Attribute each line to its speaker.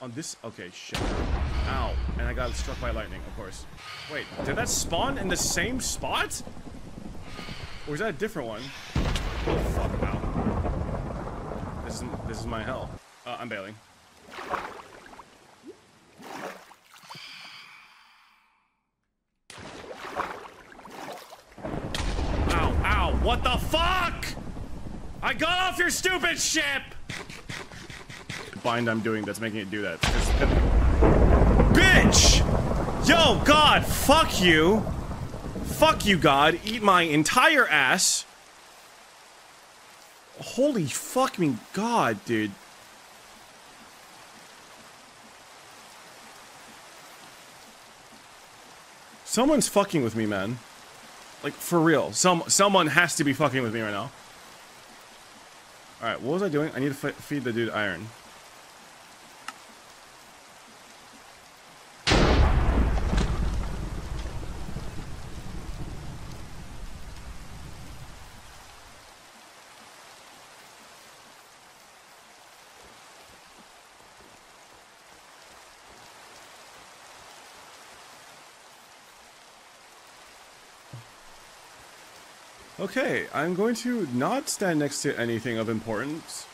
Speaker 1: On this... Okay, shit. Ow. And I got struck by lightning, of course. Wait, did that spawn in the same spot? Or is that a different one? Oh, fuck, ow. This is, this is my hell. Uh, I'm bailing. Ow, ow, what the fuck? I got off your stupid ship! Bind I'm doing that's making it do that. Bitch! Yo, God, fuck you! Fuck you, God. Eat my entire ass. Holy fuck me God, dude. Someone's fucking with me, man. Like, for real. Some Someone has to be fucking with me right now. Alright, what was I doing? I need to feed the dude iron. Okay, I'm going to not stand next to anything of importance.